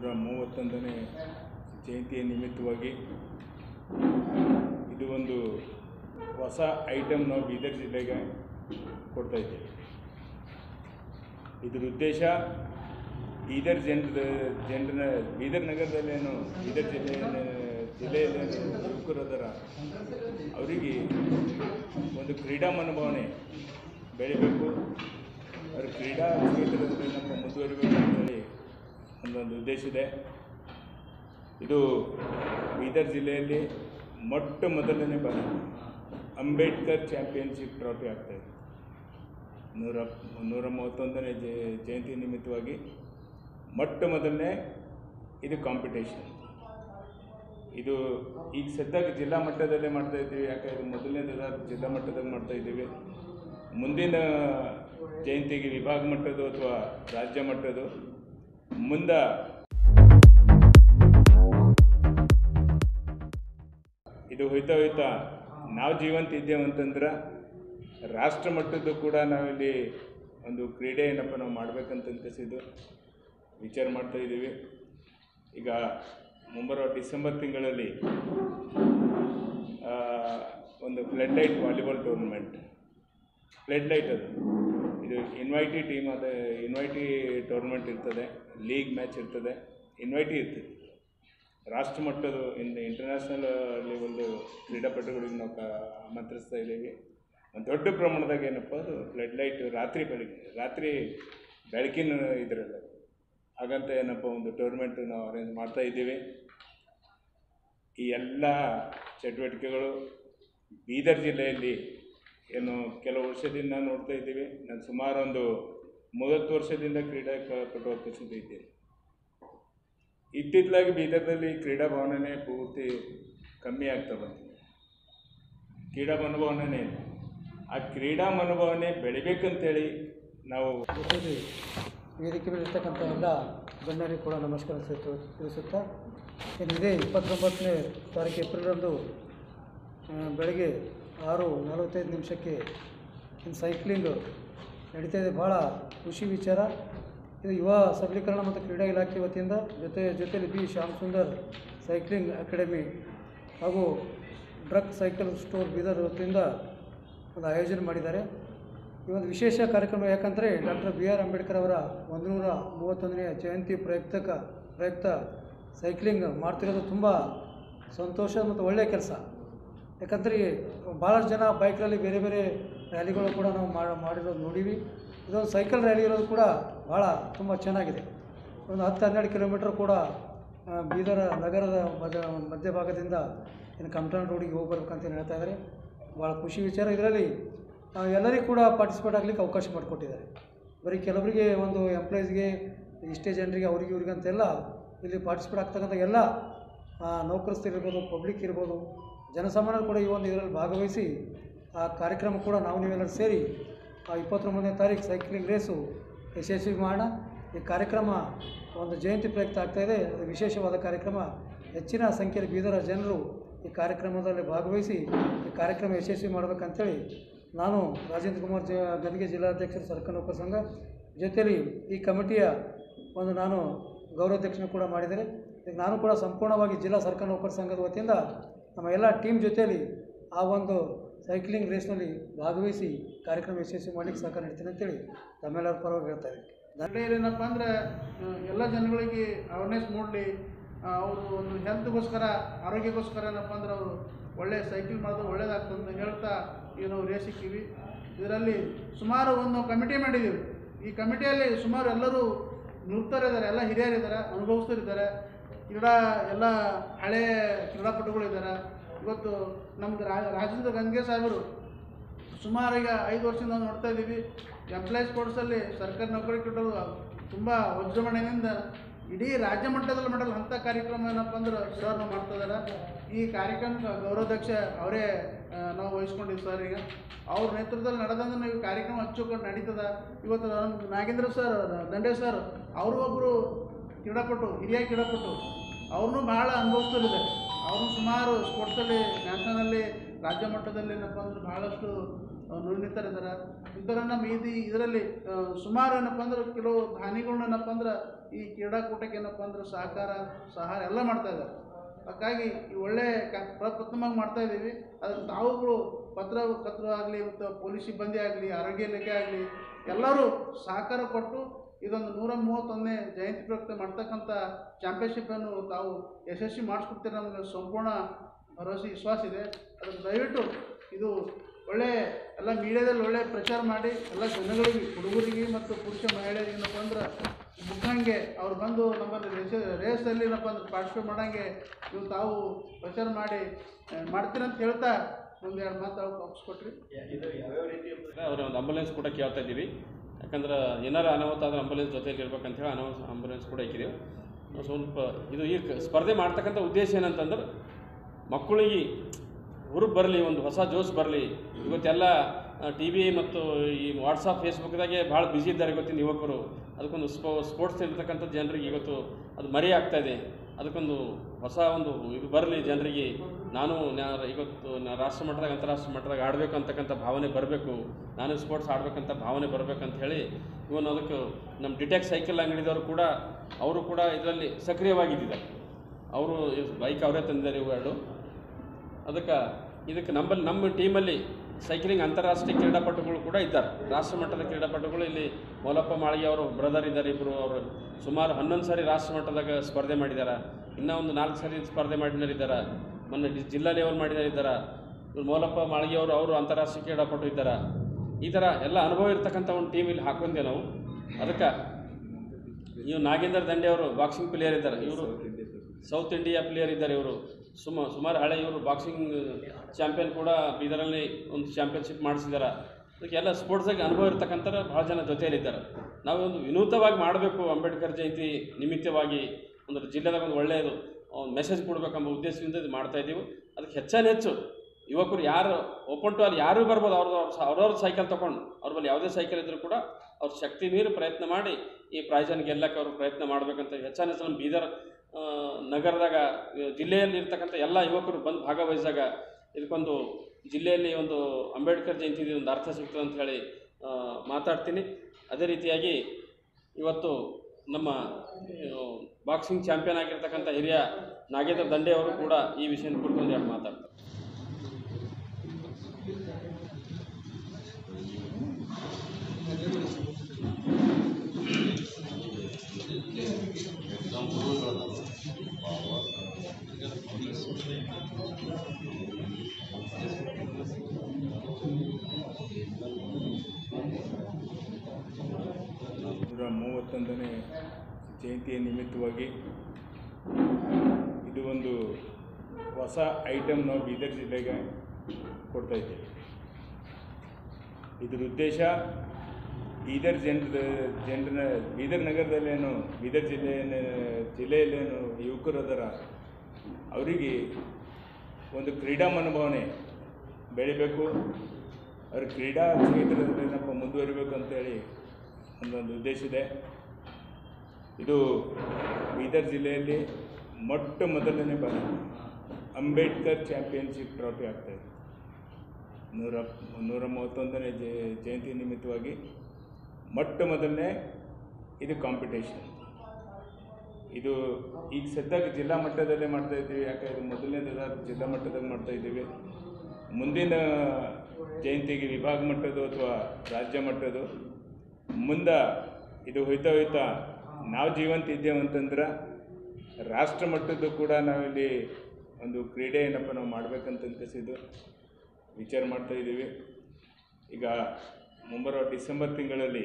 ನೂರ ಮೂವತ್ತೊಂದನೇ ಜಯಂತಿಯ ನಿಮಿತ್ತವಾಗಿ ಇದು ಒಂದು ಹೊಸ ಐಟಮ್ ನಾವು ಬೀದರ್ ಜಿಲ್ಲೆಗೆ ಕೊಡ್ತಾ ಇದ್ದೇವೆ. ಇದ್ರ ಉದ್ದೇಶ ಬೀದರ್ ಜನರ ಜನರ, ಬೀದರ್ ನಗರದಲ್ಲೇನು, ಬೀದರ್ ಜಿಲ್ಲೆಯ ಜಿಲ್ಲೆಯಲ್ಲಿ ಯುವಕರದರ ಅವರಿಗೆ ಒಂದು ಕ್ರೀಡಾ ಮನೋಭಾವನೆ ಬೆಳಿಬೇಕು. ಅವ್ರ ಕ್ರೀಡಾ ಕ್ಷೇತ್ರದಲ್ಲಿ ನಮ್ಮ ಮುಂದುವರಿಬೇಕು ಅಂತೇಳಿ ಒಂದೊಂದು ಉದ್ದೇಶ ಇದೆ. ಇದು ಬೀದರ್ ಜಿಲ್ಲೆಯಲ್ಲಿ ಮೊಟ್ಟ ಮೊದಲನೇ ಬಾರಿ ಅಂಬೇಡ್ಕರ್ ಚಾಂಪಿಯನ್ಶಿಪ್ ಟ್ರಾಫಿ ಇದೆ. ನೂರ ನೂರ ಮೂವತ್ತೊಂದನೇ ಜಯ ಜಯಂತಿ ನಿಮಿತ್ತವಾಗಿ ಮೊಟ್ಟ ಮೊದಲನೇ ಇದು ಕಾಂಪಿಟೇಷನ್ ಇದು ಈಗ ಸದ್ಯಕ್ಕೆ ಜಿಲ್ಲಾ ಮಟ್ಟದಲ್ಲೇ ಮಾಡ್ತಾ ಇದ್ದೀವಿ. ಯಾಕೆ ಇದು ಮೊದಲನೇದ ಜಿಲ್ಲಾ ಮಟ್ಟದಲ್ಲಿ ಮಾಡ್ತಾ ಇದ್ದೀವಿ. ಮುಂದಿನ ಜಯಂತಿಗೆ ವಿಭಾಗ ಮಟ್ಟದ್ದು ಅಥವಾ ರಾಜ್ಯ ಮಟ್ಟದ್ದು ಮುಂದೆ. ಇದು ಹೋಯ್ತಾ ಹೋಯ್ತಾ ನಾವು ಜೀವಂತ ಇದ್ದೇವೆ ಅಂತಂದ್ರೆ ರಾಷ್ಟ್ರ ಮಟ್ಟದ್ದು ಕೂಡ ನಾವಿಲ್ಲಿ ಒಂದು ಕ್ರೀಡೆ ಏನಪ್ಪ ನಾವು ಮಾಡ್ಬೇಕಂತ ಅನ್ಕಿಸಿದ್ದು ವಿಚಾರ ಮಾಡ್ತಾ ಇದ್ದೀವಿ. ಈಗ ಮುಂಬರುವ ಡಿಸೆಂಬರ್ ತಿಂಗಳಲ್ಲಿ ಒಂದು flood light volleyball tournament flood light ಅದು. ಇದು ಇನ್ವೈಟಿ ಟೀಮ್ ಅದೇ ಇನ್ವೈಟಿ ಟೂರ್ನಮೆಂಟ್ ಇರ್ತದೆ ಲೀಗ್ ಮ್ಯಾಚ್ ಇರ್ತದೆ ಇನ್ವೈಟಿ ಇರ್ತದೆ ರಾಷ್ಟ್ರ ಮಟ್ಟದ ಇನ್ ಇಂಟರ್ನ್ಯಾಷನಲ್ ಲೆವೆಲ್ದು ಕ್ರೀಡಾಪಟುಗಳಿಗೆ ನಾವು ಕ, ಆಮಂತ್ರಿಸ್ತಾ ಇದ್ದೀವಿ. ಒಂದು ದೊಡ್ಡ ಪ್ರಮಾಣದಾಗ ಏನಪ್ಪ ಅದು ಫ್ಲಡ್ ಲೈಟ್ ರಾತ್ರಿ ಬೆಳಗ್ಗೆ, ರಾತ್ರಿ ಬೆಳಕಿನ ಇದರಲ್ಲ. ಹಾಗಂತ ಏನಪ್ಪ ಒಂದು ಟೂರ್ನಮೆಂಟ್ ನಾವು ಅರೇಂಜ್ ಮಾಡ್ತಾ ಇದ್ದೀವಿ. ಈ ಎಲ್ಲ ಚಟುವಟಿಕೆಗಳು ಬೀದರ್ ಜಿಲ್ಲೆಯಲ್ಲಿ ಏನು ಕೆಲವು ವರ್ಷದಿಂದ ನೋಡ್ತಾ ಇದ್ದೀವಿ. ನಾನು ಸುಮಾರು ಒಂದು ಮೂವತ್ತು ವರ್ಷದಿಂದ ಕ್ರೀಡಾ ಪಟುವರ್ತಿಸಿದ್ದು ಇದ್ದೀನಿ. ಇತ್ತಿತ್ತಲಾಗಿ ಬೀದರ್ದಲ್ಲಿ ಕ್ರೀಡಾ ಭಾವನೆ ಪೂರ್ತಿ ಕಮ್ಮಿ ಆಗ್ತಾ ಬಂತು ಕ್ರೀಡಾ ಮನೋಭಾವನೆ ಆ ಕ್ರೀಡಾ ಮನೋಭಾವನೆ ಬೆಳಿಬೇಕಂತೇಳಿ ನಾವು ವೇದಿಕೆ ಮೇಲೆ ಇರ್ತಕ್ಕಂಥ ಎಲ್ಲ ಗಣ್ಯರಿಗೆ ಕೂಡ ನಮಸ್ಕಾರ ತಿಳಿಸು- ತಿಳಿಸುತ್ತಾ ಇದೇ ಇಪ್ಪತ್ತೊಂಬತ್ತನೇ ತಾರೀಕು ಏಪ್ರಿಲಂದು ಆ, ಬೆಳಗ್ಗೆ ಆರು ನಲವತ್ತೈದು ನಿಮಿಷಕ್ಕೆ ಇನ್ನು ಸೈಕ್ಲಿಂಗ್ ನಡೀತಾ ಇದೆ. ಭಾಳ ಖುಷಿ ವಿಚಾರ. ಇದು ಯುವ ಸಬಲೀಕರಣ ಮತ್ತು ಕ್ರೀಡಾ ಇಲಾಖೆ ವತಿಯಿಂದ ಜೊತೆ ಜೊತೆಯಲ್ಲಿ B Shyam Sundar cycling academy ಹಾಗೂ ಡ್ರಗ್ ಸೈಕಲ್ ಸ್ಟೋರ್ ಬೀದರ್ ವತಿಯಿಂದ ಒಂದು ಆಯೋಜನೆ ಮಾಡಿದ್ದಾರೆ. ಈ ಒಂದು ವಿಶೇಷ ಕಾರ್ಯಕ್ರಮ ಯಾಕಂದರೆ ಡಾಕ್ಟರ್ ಬಿ ಆರ್ ಅಂಬೇಡ್ಕರ್ ಅವರ ಒಂದು ನೂರ ಜಯಂತಿ ಪ್ರಯುಕ್ತಕ ಪ್ರಯುಕ್ತ ಸೈಕ್ಲಿಂಗ್ ಮಾಡ್ತಿರೋದು ತುಂಬ ಸಂತೋಷ ಮತ್ತು ಒಳ್ಳೆಯ ಕೆಲಸ. ಯಾಕಂದರೆ ಭಾಳಷ್ಟು ಜನ ಬೈಕ್ನಲ್ಲಿ ಬೇರೆ ಬೇರೆ ರ್ಯಾಲಿಗಳು ಕೂಡ ನಾವು ಮಾಡಿ, ಮಾಡಿರೋದು ನೋಡೀವಿ. ಇದೊಂದು ಸೈಕಲ್ ರ್ಯಾಲಿ ಇರೋದು ಕೂಡ ಭಾಳ ತುಂಬ ಚೆನ್ನಾಗಿದೆ. ಒಂದು ಹತ್ತು ಹನ್ನೆರಡು ಕಿಲೋಮೀಟ್ರ್ ಕೂಡ ಬೀದರ ನಗರದ ಮಧ್ಯ ಮಧ್ಯಭಾಗದಿಂದ ಇನ್ನು ಕಮ್ಟಾನ್ ರೋಡಿಗೆ ಹೋಗಿ ಅಂತ ಹೇಳ್ತಾ ಇದ್ದಾರೆ. ಭಾಳ ಖುಷಿ ವಿಚಾರ. ಇದರಲ್ಲಿ ಎಲ್ಲರಿಗೂ ಕೂಡ ಪಾರ್ಟಿಸಿಪೇಟ್ ಆಗಲಿಕ್ಕೆ ಅವಕಾಶ ಮಾಡಿಕೊಟ್ಟಿದ್ದಾರೆ. ಬರೀ ಕೆಲವರಿಗೆ ಒಂದು ಎಂಪ್ಲಾಯೀಸ್ಗೆ ಇಷ್ಟೇ ಜನರಿಗೆ, ಅವ್ರಿಗೆ, ಇವ್ರಿಗೆ ಅಂತೆಲ್ಲ ಇಲ್ಲಿ ಪಾರ್ಟಿಸಿಪೇಟ್ ಆಗ್ತಕ್ಕಂಥ ಎಲ್ಲ ನೌಕರಸ್ಥರಿರ್ಬೋದು ಪಬ್ಲಿಕ್ ಇರ್ಬೋದು ಜನಸಾಮಾನ್ಯರು ಕೂಡ ಈ ಒಂದು ಇದರಲ್ಲಿ ಭಾಗವಹಿಸಿ ಆ ಕಾರ್ಯಕ್ರಮ ಕೂಡ ನಾವು ನೀವೆಲ್ಲರೂ ಸೇರಿ ಆ ಇಪ್ಪತ್ತೊಂಬತ್ತನೇ ತಾರೀಕು ಸೈಕ್ಲಿಂಗ್ ರೇಸು ಯಶಸ್ವಿ ಮಾಡೋಣ. ಈ ಕಾರ್ಯಕ್ರಮ ಒಂದು ಜಯಂತಿ ಪ್ರಯುಕ್ತ ಆಗ್ತಾಯಿದೆ ಅದು ವಿಶೇಷವಾದ ಕಾರ್ಯಕ್ರಮ. ಹೆಚ್ಚಿನ ಸಂಖ್ಯೆಯಲ್ಲಿ ಬೀದರ ಜನರು ಈ ಕಾರ್ಯಕ್ರಮದಲ್ಲಿ ಭಾಗವಹಿಸಿ ಈ ಕಾರ್ಯಕ್ರಮ ಯಶಸ್ವಿ ಮಾಡಬೇಕಂತೇಳಿ ನಾನು ರಾಜೇಂದ್ರ ಕುಮಾರ್ ಜ, ಗದಿಗೆ ಜಿಲ್ಲಾಧ್ಯಕ್ಷರು ಸರ್ಕಾರ ನೌಕರ ಜೊತೆಯಲ್ಲಿ ಈ ಕಮಿಟಿಯ ಒಂದು ನಾನು ಗೌರವಾಧ್ಯಕ್ಷನ ಕೂಡ ಮಾಡಿದರೆ ನಾನು ಕೂಡ ಸಂಪೂರ್ಣವಾಗಿ ಜಿಲ್ಲಾ ಸರ್ಕಾರ ನೌಕರ ಸಂಘದ ವತಿಯಿಂದ ನಮ್ಮ ಎಲ್ಲ ಟೀಮ್ ಜೊತೆಯಲ್ಲಿ ಆ ಒಂದು ಸೈಕ್ಲಿಂಗ್ ರೇಸ್ನಲ್ಲಿ ಭಾಗವಹಿಸಿ ಕಾರ್ಯಕ್ರಮ ಯಶಸ್ವಿ ಮಾಡಲಿಕ್ಕೆ ಸಹಕಾರ ನೀಡ್ತೀನಿ ಅಂತೇಳಿ ತಮ್ಮೆಲ್ಲರ ಪರವಾಗಿ ಹೇಳ್ತಾ ಇದ್ದೀನಿ. ದಂಡೆಯಲ್ಲಿ ಏನಪ್ಪ ಅಂದರೆ ಎಲ್ಲ ಜನಗಳಿಗೆ ಅವೇರ್ನೆಸ್ ಮೂಡಲಿ ಅವರು ಒಂದು ಹೆಲ್ತ್ಗೋಸ್ಕರ ಆರೋಗ್ಯಕ್ಕೋಸ್ಕರ ಏನಪ್ಪ ಅಂದ್ರೆ ಅವರು ಒಳ್ಳೆಯ ಸೈಕಲ್ ಮಾಡಿದ್ರೆ ಒಳ್ಳೇದಾಗ್ತದೆ ಅಂತ ಹೇಳ್ತಾ ಈಗ ನಾವು ರೇಸ್ ಇದರಲ್ಲಿ ಸುಮಾರು ಒಂದು ಕಮಿಟಿ ಮಾಡಿದ್ದೀವಿ. ಈ ಕಮಿಟಿಯಲ್ಲಿ ಸುಮಾರು ಎಲ್ಲರೂ ನೃತ್ಯರಿದ್ದಾರೆ, ಎಲ್ಲ ಹಿರಿಯರಿದ್ದಾರೆ ಅನುಭವಿಸ್ತರಿದ್ದಾರೆ ಕ್ರೀಡಾ ಎಲ್ಲ ಹಳೆ ಕ್ರೀಡಾಪಟುಗಳಿದ್ದಾರೆ ಇವತ್ತು ನಮ್ದು ರಾಜೇಂದ್ರ ಗಂಗೆ ಸಾಹೇಬರು ಸುಮಾರು ಈಗ ಐದು ವರ್ಷದಿಂದ ನಾವು ನೋಡ್ತಾ ಇದ್ದೀವಿ ಎಂಪ್ಲಾಯ್ ಸ್ಪೋರ್ಟ್ಸಲ್ಲಿ ಸರ್ಕಾರಿ ನೌಕರಿ ಕೊಟ್ಟರು. ತುಂಬ ವಿಜೃಂಭಣೆಯಿಂದ ಇಡೀ ರಾಜ್ಯ ಮಟ್ಟದಲ್ಲಿ ಮಾಡಲ್ಲ ಅಂಥ ಕಾರ್ಯಕ್ರಮ ಏನಪ್ಪ ಅಂದ್ರೆ ಸರ್ ಮಾಡ್ತಾ ಇದ್ದಾರೆ ಈ ಕಾರ್ಯಕ್ರಮ ಗೌರವಾಧ್ಯಕ್ಷ ಅವರೇ ನಾವು ವಹಿಸ್ಕೊಂಡಿದ್ದು ಸರ್ ಈಗ. ಅವ್ರ ನೇತೃತ್ವದಲ್ಲಿ ನಡೆದಂದ್ರೆ ಈ ಕಾರ್ಯಕ್ರಮ ಹಚ್ಚುಕೊಂಡು ನಡೀತದ. ಇವತ್ತು ನಾಗೇಂದ್ರ ಸರ್ ದಂಡೆ ಸರ್, ಅವರು ಒಬ್ಬರು ಕ್ರೀಡಾಪಟು, ಹಿರಿಯ ಕ್ರೀಡಾಪಟು. ಅವ್ರನ್ನೂ ಭಾಳ ಅನುಭವಿಸ್ತಿದ್ದಾರೆ ಅವರು ಸುಮಾರು ಸ್ಪೋರ್ಟ್ಸಲ್ಲಿ ನ್ಯಾಷನಲ್ಲಿ ರಾಜ್ಯ ಮಟ್ಟದಲ್ಲಿ ಏನಪ್ಪ ಅಂದ್ರೆ ಭಾಳಷ್ಟು ನುರಿತರಿದ್ದಾರೆ ಇಂಥವ್ರನ್ನ ಇದು ಇದರಲ್ಲಿ ಸುಮಾರು ಏನಪ್ಪ ಅಂದ್ರೆ ಕೆಲವು ದಾನಿಗಳನ್ನ ಏನಪ್ಪ ಅಂದ್ರೆ ಈ ಕ್ರೀಡಾಕೂಟಕ್ಕೆ ಏನಪ್ಪ ಅಂದ್ರೆ ಸಹಕಾರ ಸಹಾಯ ಎಲ್ಲ ಮಾಡ್ತಾ ಇದ್ದಾರೆ ಅದಕ್ಕಾಗಿ ಈ ಒಳ್ಳೆ ಕ, ಪ್ರಪ್ರಥಮವಾಗಿ ಮಾಡ್ತಾ ಇದ್ದೀವಿ ಅದನ್ನು ತಾವುಗಳು ಪತ್ರ ಪತ್ರ ಆಗಲಿ ಮತ್ತು ಪೊಲೀಸ್ ಸಿಬ್ಬಂದಿ ಆಗಲಿ, ಆರೋಗ್ಯ ಇಲಾಖೆ ಆಗಲಿ, ಎಲ್ಲರೂ ಸಹಕಾರ ಕೊಟ್ಟು ಇದೊಂದು ನೂರ ಮೂವತ್ತೊಂದನೇ ಜಯಂತಿ ಪ್ರಯುಕ್ತ ಮಾಡ್ತಕ್ಕಂಥ ಚಾಂಪಿಯನ್ಶಿಪ್ಪನ್ನು ತಾವು ಯಶಸ್ವಿ ಮಾಡಿಸ್ಕೊಡ್ತೀರ ನಮಗೆ ಸಂಪೂರ್ಣ ಭರವಸೆ, ವಿಶ್ವಾಸ ಇದೆ. ಅದನ್ನು ದಯವಿಟ್ಟು ಇದು ಒಳ್ಳೆ ಎಲ್ಲ ಮೀಡಿಯಾದಲ್ಲಿ ಒಳ್ಳೆ ಪ್ರಚಾರ ಮಾಡಿ, ಎಲ್ಲ ಜನಗಳಿಗೆ, ಹುಡುಗರಿಗೆ ಮತ್ತು ಪುರುಷ ಮಹಿಳೆಯರಿಗೆ ಏನಪ್ಪ ಅಂದ್ರೆ ಮುಖಂಗೆ ಅವ್ರು ಬಂದು ನಮ್ಮಲ್ಲಿ ರೇಸ್ ರೇಸಲ್ಲಿ ಏನಪ್ಪ ಅಂದ್ರೆ ಪಾರ್ಟಿಸಿಪೇಟ್ ಮಾಡೋಂಗೆ ನೀವು ತಾವು ಪ್ರಚಾರ ಮಾಡಿ ಮಾಡ್ತೀರಂತ ಹೇಳ್ತಾ ಒಂದು ಎರಡು ಮಾತು ಅವ್ರು ಕೊಟ್ರಿ ಅವ್ರ ಒಂದು ಆಂಬುಲೆನ್ಸ್ ಕೂಡ ಕೇಳ್ತಾ ಇದ್ದೀವಿ. ಯಾಕಂದ್ರೆ ಏನಾರ ಅನಾಹುತ ಆದ್ರೆ ಆಂಬುಲೆನ್ಸ್ ಜೊತೆಲಿ ಇರ್ಬೇಕಂತ ಹೇಳಿ ಅನಾಹುತ ಆಂಬುಲೆನ್ಸ್ ಕೂಡ ಇಕ್ಕಿದ್ದೀವಿ ನಾವು ಸ್ವಲ್ಪ ಇದು ಈ ಸ್ಪರ್ಧೆ ಮಾಡ್ತಕ್ಕಂಥ ಉದ್ದೇಶ ಏನಂತಂದ್ರೆ ಮಕ್ಕಳಿಗೆ ಹುರುಪು ಬರಲಿ, ಒಂದು ಹೊಸ ಜೋಶ್ ಬರಲಿ. ಇವತ್ತೆಲ್ಲ ಟಿ ವಿ ಮತ್ತು ಈ ವಾಟ್ಸಪ್ ಫೇಸ್ಬುಕ್ದಾಗೆ ಭಾಳ ಬ್ಯುಸಿ ಇದ್ದಾರೆ ಇವತ್ತಿನ ಯುವಕರು. ಅದಕ್ಕೊಂದು ಸ್ಪೋ ಸ್ಪೋರ್ಟ್ಸ್ ಇರ್ತಕ್ಕಂಥ ಜನರಿಗೆ ಇವತ್ತು ಅದು ಮರೆಯಾಗ್ತಾ ಇದೆ. ಅದಕ್ಕೊಂದು ಹೊಸ ಒಂದು ಇದು ಬರಲಿ ಜನರಿಗೆ. ನಾನು ಇವತ್ತು ರಾಷ್ಟ್ರ ಮಟ್ಟದಾಗ ಅಂತಾರಾಷ್ಟ್ರ ಮಟ್ಟದಾಗ ಆಡಬೇಕು ಅಂತಕ್ಕಂಥ ಭಾವನೆ ಬರಬೇಕು. ನಾನು ಸ್ಪೋರ್ಟ್ಸ್ ಆಡಬೇಕಂತ ಭಾವನೆ ಬರಬೇಕಂತ ಹೇಳಿ, ಇವನ್ ಅದಕ್ಕೆ ನಮ್ಮ ಡಿಟೆಕ್ ಸೈಕಲ್ ಅಂಗಡಿದವರು ಕೂಡ, ಅವರು ಕೂಡ ಇದರಲ್ಲಿ ಸಕ್ರಿಯವಾಗಿದ್ದಾರೆ ಅವರು ಬೈಕ್ ಅವರೇ ತಂದಿದ್ದಾರೆ ಇವೆರಡು. ಅದಕ್ಕೆ ಇದಕ್ಕೆ ನಮ್ಮಲ್ಲಿ ನಮ್ಮ ಟೀಮಲ್ಲಿ ಸೈಕ್ಲಿಂಗ್ ಅಂತಾರಾಷ್ಟ್ರೀಯ ಕ್ರೀಡಾಪಟುಗಳು ಕೂಡ ಇದ್ದಾರೆ. ರಾಷ್ಟ್ರಮಟ್ಟದ ಕ್ರೀಡಾಪಟುಗಳು ಇಲ್ಲಿ ಮೌಲಪ್ಪ ಮಾಳಿಗೆ ಅವರು ಬ್ರದರ್ ಇದ್ದಾರೆ ಇಬ್ಬರು ಅವರು. ಸುಮಾರು ಹನ್ನೊಂದು ಸಾರಿ ರಾಷ್ಟ್ರಮಟ್ಟದಾಗ ಸ್ಪರ್ಧೆ ಮಾಡಿದ್ದಾರೆ ಇನ್ನೂ ಒಂದು ನಾಲ್ಕು ಸಾರಿ ಸ್ಪರ್ಧೆ ಮಾಡಿದ್ದಾರೆ ಇದ್ದಾರೆ. ಮೊನ್ನೆ ಜಿಲ್ಲಾ ಲೆವೆಲ್ ಮಾಡಿದ್ದಾರೆ ಇದ್ದಾರೆ. ಇವ್ರು ಮೌಲಪ್ಪ ಮಾಳಿಗೆ ಅವರು ಅವರು ಅಂತಾರಾಷ್ಟ್ರೀಯ ಕ್ರೀಡಾಪಟು ಇದ್ದಾರೆ. ಈ ಥರ ಎಲ್ಲ ಅನುಭವ ಇರ್ತಕ್ಕಂಥ ಒಂದು ಟೀಮ್ ಇಲ್ಲಿ ಹಾಕೊಂಡೆ ನಾವು. ಅದಕ್ಕೆ ನೀವು ನಾಗೇಂದ್ರ ದಂಡೆ ಅವರು ಬಾಕ್ಸಿಂಗ್ ಪ್ಲೇಯರ್ ಇದ್ದಾರೆ. ಇವರು ಸೌತ್ ಇಂಡಿಯಾ ಪ್ಲೇಯರ್ ಇದ್ದಾರೆ ಇವರು. ಸುಮ, ಸುಮಾರು ಹಳೆ ಇವರು ಬಾಕ್ಸಿಂಗ್ ಚಾಂಪಿಯನ್ ಕೂಡ ಬೀದರಲ್ಲಿ ಒಂದು ಚಾಂಪಿಯನ್ಶಿಪ್ ಮಾಡಿಸಿದ್ದಾರೆ ಅದಕ್ಕೆಲ್ಲ ಸ್ಪೋರ್ಟ್ಸಾಗಿ ಅನುಭವ ಇರ್ತಕ್ಕಂಥ ಭಾಳ ಜನ ಜೊತೆಯಲ್ಲಿದ್ದಾರೆ. ನಾವು ಒಂದು ವಿನೂತವಾಗಿ ಮಾಡಬೇಕು ಅಂಬೇಡ್ಕರ್ ಜಯಂತಿ ನಿಮಿತ್ತವಾಗಿ, ಒಂದು ಜಿಲ್ಲೆದಾಗ ಒಂದು ಒಳ್ಳೆಯದು ಒಂದು ಮೆಸೇಜ್ ಕೊಡಬೇಕೆಂಬ ಉದ್ದೇಶದಿಂದ ಇದು ಮಾಡ್ತಾ ಇದ್ದೀವಿ. ಅದಕ್ಕೆ ಹೆಚ್ಚಾನ ಹೆಚ್ಚು ಯುವಕರು ಯಾರು ಓಪನ್ ಟು ಅಲ್ಲಿ ಯಾರು ಬರ್ಬೋದು, ಅವ್ರದ್ದು ಅವ್ರವ್ರ ಸೈಕಲ್ ತೊಗೊಂಡು, ಅವ್ರ ಬಳಿ ಯಾವುದೇ ಸೈಕಲ್ ಇದ್ದರೂ ಕೂಡ ಅವ್ರ ಶಕ್ತಿ ಮೀರಿ ಪ್ರಯತ್ನ ಮಾಡಿ ಈ ಪ್ರೈಜನ್ನು ಗೆಲ್ಲಕ್ಕೆ ಅವರು ಪ್ರಯತ್ನ ಮಾಡಬೇಕಂತ ಹೆಚ್ಚಾನ ಹೆಚ್ಚು ನಮ್ಮ ಬೀದರ್ ನಗರದಾಗ ಜಿಲ್ಲೆಯಲ್ಲಿ ಇರ್ತಕ್ಕಂಥ ಎಲ್ಲ ಯುವಕರು ಬಂದು ಭಾಗವಹಿಸಿದಾಗ ಇದಕ್ಕೊಂದು ಜಿಲ್ಲೆಯಲ್ಲಿ ಒಂದು ಅಂಬೇಡ್ಕರ್ ಜಯಂತಿ ಒಂದು ಅರ್ಥ ಸಿಗ್ತದೆ ಅಂತ ಹೇಳಿ ಮಾತಾಡ್ತೀನಿ. ಅದೇ ರೀತಿಯಾಗಿ ಇವತ್ತು ನಮ್ಮ ಬಾಕ್ಸಿಂಗ್ ಚಾಂಪಿಯನ್ ಆಗಿರ್ತಕ್ಕಂಥ ಹಿರಿಯ ನಾಗೇಂದ್ರ ದಂಡೆ ಅವರು ಕೂಡ ಈ ವಿಷಯದ ಕುರಿತು ಒಂದು ಮಾತಾಡ್ತಾರೆ. ನೂರ ಮೂವತ್ತೊಂದನೇ ಜಯಂತಿಯ ನಿಮಿತ್ತವಾಗಿ ಇದು ಒಂದು ಹೊಸ ಐಟಮ್ ನಾವು ಬೀದರ್ ಜಿಲ್ಲೆಗೆ ಕೊಡ್ತಾ ಇದ್ದೇವೆ. ಇದ್ರ ಉದ್ದೇಶ ಬೀದರ್ ಜನರ ಜನರ, ಬೀದರ್ ನಗರದಲ್ಲೇನು, ಬೀದರ್ ಜಿಲ್ಲೆಯ ಜಿಲ್ಲೆಯಲ್ಲೇನು ಅದರ, ಅವರಿಗೆ ಒಂದು ಕ್ರೀಡಾ ಮನೋಭಾವನೆ ಬೆಳಿಬೇಕು. ಅವ್ರ ಕ್ರೀಡಾ ಕ್ಷೇತ್ರದಲ್ಲಿ ಏನಪ್ಪ ಮುಂದುವರಿಬೇಕು ಅಂತೇಳಿ ಒಂದೊಂದು ಉದ್ದೇಶ ಇದೆ. ಇದು ಬೀದರ್ ಜಿಲ್ಲೆಯಲ್ಲಿ ಮೊಟ್ಟ ಮೊದಲನೇ ಬಾರಿ ಅಂಬೇಡ್ಕರ್ ಚಾಂಪಿಯನ್ಶಿಪ್ ಟ್ರಾಫಿ ಆಗ್ತಾಯಿದೆ ನೂರ ನೂರ ಮೂವತ್ತೊಂದನೇ ಜಯ ಜಯಂತಿ ನಿಮಿತ್ತವಾಗಿ ಮೊಟ್ಟ ಮೊದಲನೇ ಇದು ಕಾಂಪಿಟೇಷನ್ ಇದು ಈಗ ಸದ್ಯಕ್ಕೆ ಜಿಲ್ಲಾ ಮಟ್ಟದಲ್ಲೇ ಮಾಡ್ತಾ ಇದ್ದೀವಿ ಯಾಕೆ ಇದು ಮೊದಲನೇದಾದ ಜಿಲ್ಲಾ ಮಟ್ಟದಲ್ಲಿ ಮಾಡ್ತಾ ಇದ್ದೀವಿ. ಮುಂದಿನ ಜಯಂತಿಗೆ ವಿಭಾಗ ಮಟ್ಟದ್ದು ಅಥವಾ ರಾಜ್ಯ ಮಟ್ಟದ್ದು? ಮುಂದೆ ಇದು ಹೋಯ್ತಾ ಹೋಯ್ತಾ ನಾವು ಜೀವಂತ ಇದ್ದೇವೆ ಅಂತಂದ್ರೆ ರಾಷ್ಟ್ರ ಮಟ್ಟದ್ದು ಕೂಡ ನಾವಿಲ್ಲಿ ಒಂದು ಕ್ರೀಡೆ ಏನಪ್ಪ ನಾವು ಮಾಡ್ಬೇಕಂತ ಅನ್ಕಸಿದ್ದು ವಿಚಾರ ಮಾಡ್ತಾ ಇದ್ದೀವಿ. ಈಗ ಮುಂಬರುವ ಡಿಸೆಂಬರ್ ತಿಂಗಳಲ್ಲಿ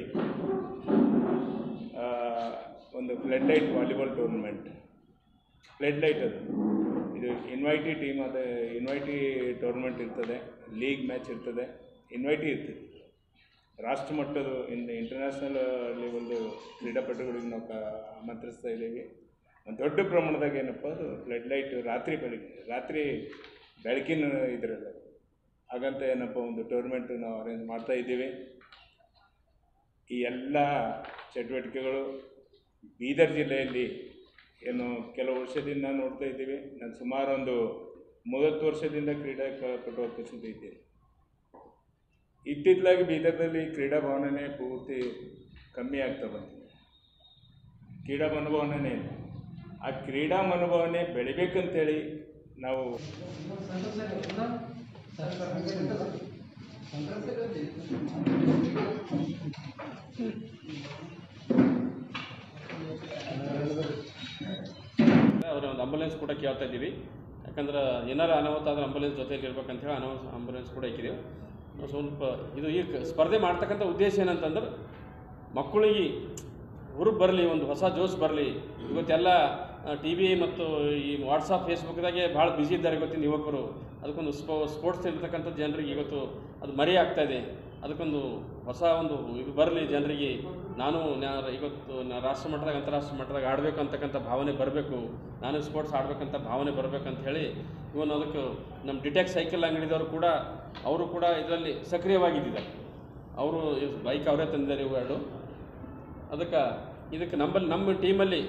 ಒಂದು flood light volleyball tournament flood light ಅದು. ಇದು ಇನ್ವೈಟಿ ಟೀಮ್ ಅದು ಇನ್ವೈಟಿ ಟೂರ್ನಮೆಂಟ್ ಇರ್ತದೆ ಲೀಗ್ ಮ್ಯಾಚ್ ಇರ್ತದೆ ಇನ್ವೈಟಿ ಇರ್ತದೆ ರಾಷ್ಟ್ರ ಮಟ್ಟದ ಇನ್ ಇಂಟರ್ನ್ಯಾಷನಲ್ ಲೆವೆಲ್ದು ಕ್ರೀಡಾಪಟುಗಳಿಗೆ ನಾವು ಕ, ಆಮಂತ್ರಿಸ್ತಾ ಇದ್ದೀವಿ. ಒಂದು ದೊಡ್ಡ ಪ್ರಮಾಣದಾಗ ಏನಪ್ಪ ಅದು ಫ್ಲಡ್ ಲೈಟ್ ರಾತ್ರಿ ಬೆಳಗ್ಗೆ, ರಾತ್ರಿ ಬೆಳಕಿನ ಇದರಲ್ಲ. ಹಾಗಂತ ಏನಪ್ಪ ಒಂದು ಟೂರ್ನಮೆಂಟ್ ನಾವು ಅರೇಂಜ್ ಮಾಡ್ತಾ ಇದ್ದೀವಿ. ಈ ಎಲ್ಲ ಚಟುವಟಿಕೆಗಳು ಬೀದರ್ ಜಿಲ್ಲೆಯಲ್ಲಿ ಏನು ಕೆಲವು ವರ್ಷದಿಂದ ನೋಡ್ತಾ ಇದ್ದೀವಿ. ನಾನು ಸುಮಾರು ಒಂದು ಮೂವತ್ತು ವರ್ಷದಿಂದ ಕ್ರೀಡೆ ಕಟ್ಟುವ ಇದ್ದೇನೆ. ಇತ್ತಿತ್ತಲಾಗಿ ಬೀದರ್ದಲ್ಲಿ ಕ್ರೀಡಾ ಪೂರ್ತಿ ಕಮ್ಮಿ ಆಗ್ತಾ ಬಂದಿದೆ. ಕ್ರೀಡಾ ಮನೋಭಾವನೆ ಇಲ್ಲ. ಆ ಕ್ರೀಡಾ ಮನೋಭಾವನೆ ಬೆಳಿಬೇಕಂತೇಳಿ ನಾವು ಅವ್ರ ಒಂದು ಆಂಬುಲೆನ್ಸ್ ಕೂಡ ಕೇಳ್ತಾ ಇದ್ದೀವಿ. ಯಾಕಂದ್ರೆ ಏನಾರ ಅನಾಹುತ ಆದರೆ ಆಂಬುಲೆನ್ಸ್ ಜೊತೆಯಲ್ಲಿ ಇರ್ಬೇಕಂತ ಹೇಳಿ ಆಂಬುಲೆನ್ಸ್ ಕೂಡ ಇಕ್ಕಿದ್ದೀವಿ ಸ್ವಲ್ಪ ಇದು ಈ ಸ್ಪರ್ಧೆ ಮಾಡ್ತಕ್ಕಂಥ ಉದ್ದೇಶ ಏನಂತಂದ್ರೆ ಮಕ್ಕಳಿಗೆ ಹುರುಪು ಬರಲಿ, ಒಂದು ಹೊಸ ಜೋಶ್ ಬರಲಿ. ಇವತ್ತೆಲ್ಲ ಟಿ ವಿ ಮತ್ತು ಈ ವಾಟ್ಸಪ್ ಫೇಸ್ಬುಕ್ದಾಗೆ ಭಾಳ ಬ್ಯುಸಿ ಇದ್ದಾರೆ ಇವತ್ತಿನ ಯುವಕರು. ಅದಕ್ಕೊಂದು ಸ್ಪೋ ಸ್ಪೋರ್ಟ್ಸ್ ಇರ್ತಕ್ಕಂಥ ಜನರಿಗೆ ಇವತ್ತು ಅದು ಮರೆಯಾಗ್ತಾ ಇದೆ. ಅದಕ್ಕೊಂದು ಹೊಸ ಒಂದು ಇದು ಬರಲಿ ಜನರಿಗೆ. ನಾನು ಇವತ್ತು ರಾಷ್ಟ್ರ ಮಟ್ಟದಾಗ ಅಂತಾರಾಷ್ಟ್ರ ಮಟ್ಟದಾಗ ಆಡಬೇಕು ಅಂತಕ್ಕಂಥ ಭಾವನೆ ಬರಬೇಕು. ನಾನು ಸ್ಪೋರ್ಟ್ಸ್ ಆಡಬೇಕಂತ ಭಾವನೆ ಬರಬೇಕಂತ ಹೇಳಿ ಇವನ್ ಅದಕ್ಕೆ ನಮ್ಮ ಡಿಟೆಕ್ ಸೈಕಲ್ ಅಂಗಡಿದವರು ಕೂಡ, ಅವರು ಕೂಡ ಇದರಲ್ಲಿ ಸಕ್ರಿಯವಾಗಿದ್ದಾರೆ ಅವರು ಬೈಕ್ ಅವರೇ ತಂದಿದ್ದಾರೆ ಇವೆರಡು. ಅದಕ್ಕೆ ಇದಕ್ಕೆ ನಮ್ಮಲ್ಲಿ ನಮ್ಮ ಟೀಮಲ್ಲಿ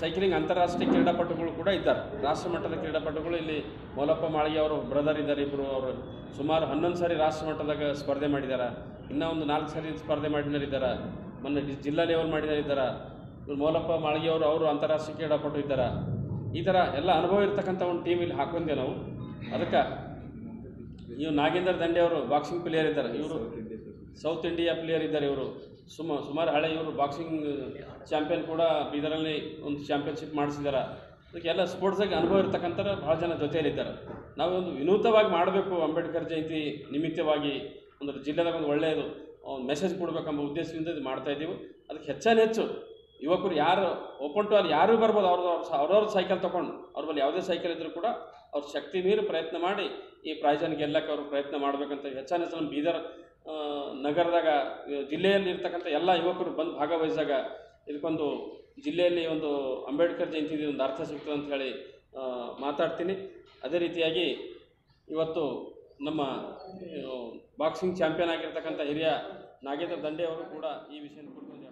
ಸೈಕ್ಲಿಂಗ್ ಅಂತಾರಾಷ್ಟ್ರೀಯ ಕ್ರೀಡಾಪಟುಗಳು ಕೂಡ ಇದ್ದಾರೆ. ರಾಷ್ಟ್ರಮಟ್ಟದ ಕ್ರೀಡಾಪಟುಗಳು ಇಲ್ಲಿ ಮೌಲಪ್ಪ ಮಾಳಿಗೆ ಅವರು ಬ್ರದರ್ ಇದ್ದಾರೆ ಇಬ್ಬರು ಅವರು ಸುಮಾರು ಹನ್ನೊಂದು ಸಾರಿ ರಾಷ್ಟ್ರಮಟ್ಟದಾಗ ಸ್ಪರ್ಧೆ ಮಾಡಿದ್ದಾರೆ ಇನ್ನೂ ಒಂದು ನಾಲ್ಕು ಸಾರಿ ಸ್ಪರ್ಧೆ ಮಾಡಿದ್ದಾರೆ ಮೊನ್ನೆ ಜಿಲ್ಲಾ ಲೆವೆಲ್ ಮಾಡಿದ್ದಾರೆ ಮೌಲಪ್ಪ ಮಾಳಿಗೆ ಅವರು ಅವರು ಅಂತಾರಾಷ್ಟ್ರೀಯ ಕ್ರೀಡಾಪಟು ಇದ್ದಾರೆ. ಈ ಥರ ಎಲ್ಲ ಅನುಭವ ಇರ್ತಕ್ಕಂಥ ಒಂದು ಟೀಮ್ ಇಲ್ಲಿ ಹಾಕೊಂಡೆ ನಾವು. ಅದಕ್ಕೆ ಇವರು ನಾಗೇಂದ್ರ ದಂಡೆ ಅವರು ಬಾಕ್ಸಿಂಗ್ ಪ್ಲೇಯರ್ ಇದ್ದಾರೆ. ಇವರು ಸೌತ್ ಇಂಡಿಯಾ ಪ್ಲೇಯರ್ ಇದ್ದಾರೆ ಇವರು. ಸುಮ, ಸುಮಾರು ಹಳೆ ಇವರು ಬಾಕ್ಸಿಂಗ್ ಚಾಂಪಿಯನ್ ಕೂಡ ಬೀದರಲ್ಲಿ ಒಂದು ಚಾಂಪಿಯನ್ಶಿಪ್ ಮಾಡಿಸಿದ್ದಾರೆ ಅದಕ್ಕೆಲ್ಲ ಸ್ಪೋರ್ಟ್ಸಾಗಿ ಅನುಭವ ಇರ್ತಕ್ಕಂಥವ್ರು ಭಾಳ ಜನ ಜೊತೆಯಲ್ಲಿದ್ದಾರೆ. ನಾವು ಒಂದು ವಿನೂತವಾಗಿ ಮಾಡಬೇಕು ಅಂಬೇಡ್ಕರ್ ಜಯಂತಿ ನಿಮಿತ್ತವಾಗಿ ಒಂದು ಜಿಲ್ಲೆದಾಗ ಒಂದು ಒಳ್ಳೆಯದು ಒಂದು ಮೆಸೇಜ್ ಕೊಡಬೇಕೆಂಬ ಉದ್ದೇಶದಿಂದ ಇದು ಮಾಡ್ತಾ ಇದ್ದೀವಿ. ಅದಕ್ಕೆ ಹೆಚ್ಚಾನ ಹೆಚ್ಚು ಯುವಕರು ಯಾರು ಓಪನ್ ಟು ಅಲ್ಲಿ ಯಾರೂ ಬರ್ಬೋದು, ಅವ್ರದ್ದು ಅವ್ರವ್ರ ಸೈಕಲ್ ತೊಗೊಂಡು, ಅವ್ರ ಬಳಿ ಯಾವುದೇ ಸೈಕಲ್ ಇದ್ದರೂ ಕೂಡ ಅವ್ರ ಶಕ್ತಿ ಮೀರಿ ಪ್ರಯತ್ನ ಮಾಡಿ ಈ ಪ್ರೈಜನ್ನು ಗೆಲ್ಲಕ್ಕೆ ಅವರು ಪ್ರಯತ್ನ ಮಾಡಬೇಕಂತ ಹೆಚ್ಚಾನ ಹೆಚ್ಚು ನಮ್ಮ ಬೀದರ್ ನಗರದಾಗ ಜಿಲ್ಲೆಯಲ್ಲಿ ಇರ್ತಕ್ಕಂಥ ಎಲ್ಲ ಯುವಕರು ಬಂದು ಭಾಗವಹಿಸಿದಾಗ ಇದಕ್ಕೊಂದು ಜಿಲ್ಲೆಯಲ್ಲಿ ಒಂದು ಅಂಬೇಡ್ಕರ್ ಜಯಂತಿ ಒಂದು ಅರ್ಥ ಸಿಗ್ತದೆ ಅಂತ ಹೇಳಿ ಮಾತಾಡ್ತೀನಿ. ಅದೇ ರೀತಿಯಾಗಿ ಇವತ್ತು ನಮ್ಮ ಬಾಕ್ಸಿಂಗ್ ಚಾಂಪಿಯನ್ ಆಗಿರ್ತಕ್ಕಂಥ ಹಿರಿಯ ನಾಗೇಂದ್ರ ದಂಡೆ ಅವರು ಕೂಡ ಈ ವಿಷಯ ಕುರಿತು